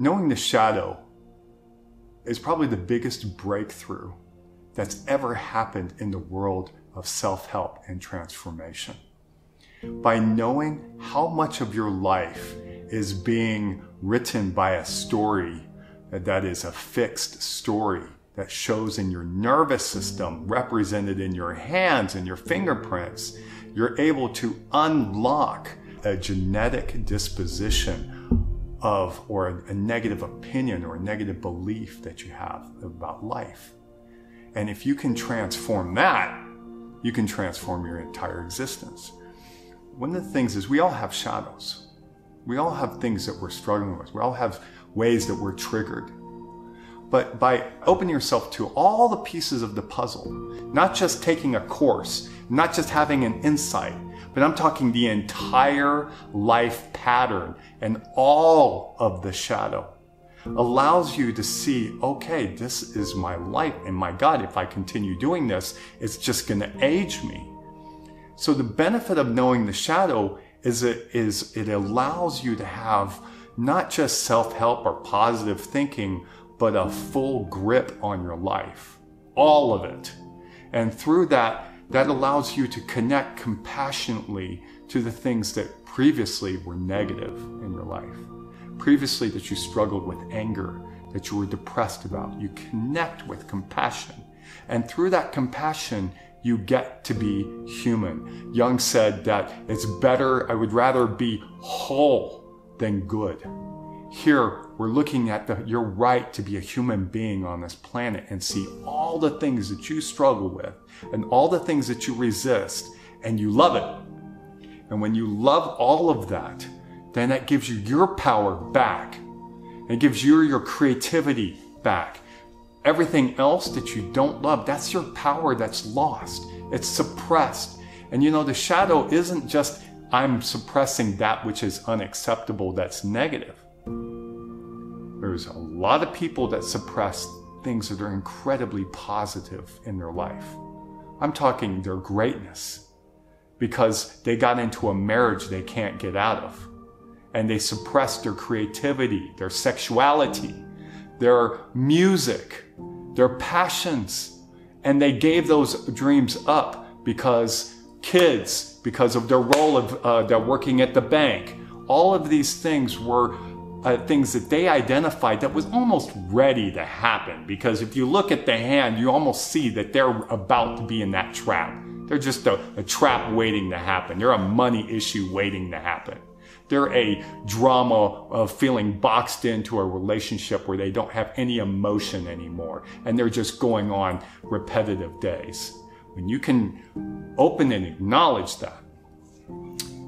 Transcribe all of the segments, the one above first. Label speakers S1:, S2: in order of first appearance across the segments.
S1: knowing the shadow is probably the biggest breakthrough that's ever happened in the world of self help and transformation. By knowing how much of your life is being written by a story that is a fixed story that shows in your nervous system, represented in your hands and your fingerprints, you're able to unlock a genetic disposition of or a, negative opinion or a negative belief that you have about life. And if you can transform that, you can transform your entire existence. One of the things is we all have shadows. We all have things that we're struggling with. We all have ways that we're triggered. But by opening yourself to all the pieces of the puzzle, not just taking a course, not just having an insight, but I'm talking the entire life pattern and all of the shadow allows you to see, okay, this is my life. And my God, if I continue doing this, it's just going to age me. So the benefit of knowing the shadow is it is it allows you to have not just self-help or positive thinking, but a full grip on your life. All of it. And through that, that allows you to connect compassionately to the things that previously were negative in your life. Previously, that you struggled with anger, that you were depressed about. You connect with compassion. And through that compassion, you get to be human. Jung said that it's better, I would rather be whole than good. Here, we're looking at the, your right to be a human being on this planet and see all the things that you struggle with and all the things that you resist, and you love it. And when you love all of that, then that gives you your power back. It gives you your creativity back. Everything else that you don't love, that's your power that's lost. It's suppressed. And you know, the shadow isn't just I'm suppressing that which is unacceptable, that's negative. There's a lot of people that suppress things that are incredibly positive in their life. I'm talking their greatness because they got into a marriage they can't get out of. And they suppressed their creativity, their sexuality, their music, their passions. And they gave those dreams up because kids, because of their role of uh, they're working at the bank, all of these things were uh, things that they identified that was almost ready to happen. Because if you look at the hand, you almost see that they're about to be in that trap. They're just a, a trap waiting to happen. They're a money issue waiting to happen. They're a drama of feeling boxed into a relationship where they don't have any emotion anymore. And they're just going on repetitive days. When you can open and acknowledge that,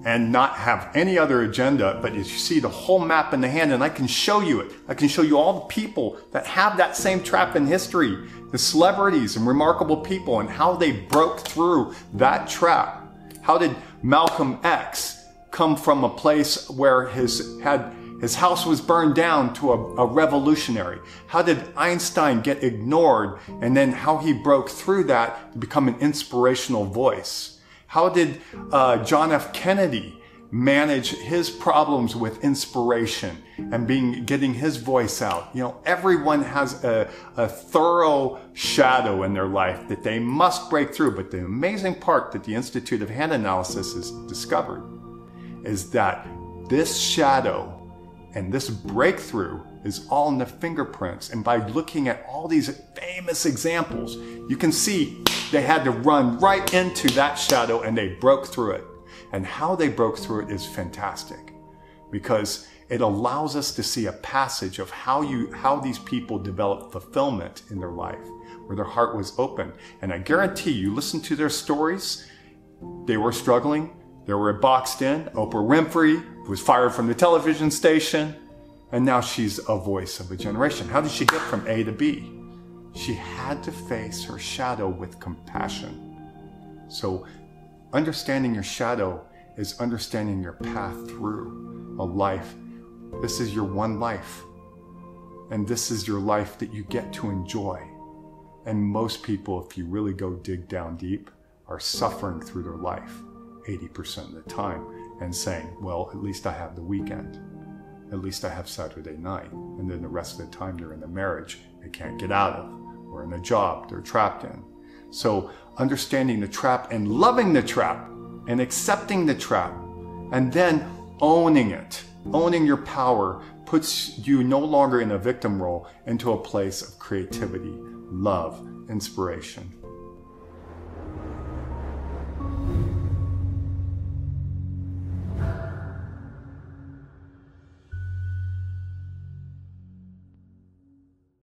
S1: and not have any other agenda, but you see the whole map in the hand, and I can show you it. I can show you all the people that have that same trap in history, the celebrities and remarkable people, and how they broke through that trap. How did Malcolm X come from a place where his had his house was burned down to a, a revolutionary? How did Einstein get ignored, and then how he broke through that to become an inspirational voice? How did uh, John F. Kennedy manage his problems with inspiration and being getting his voice out? You know, everyone has a, a thorough shadow in their life that they must break through. But the amazing part that the Institute of Hand Analysis has discovered is that this shadow and this breakthrough is all in the fingerprints. And by looking at all these famous examples, you can see they had to run right into that shadow and they broke through it. And how they broke through it is fantastic because it allows us to see a passage of how you, how these people developed fulfillment in their life, where their heart was open. And I guarantee you listen to their stories. They were struggling. They were boxed in. Oprah Winfrey was fired from the television station. And now she's a voice of a generation. How did she get from A to B? She had to face her shadow with compassion. So, understanding your shadow is understanding your path through a life. This is your one life. And this is your life that you get to enjoy. And most people, if you really go dig down deep, are suffering through their life 80% of the time and saying, well, at least I have the weekend. At least I have Saturday night. And then the rest of the time they're in a marriage they can't get out of, or in a job they're trapped in. So understanding the trap and loving the trap and accepting the trap and then owning it, owning your power puts you no longer in a victim role into a place of creativity, love, inspiration,